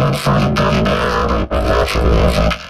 and from the mirror, flash of music,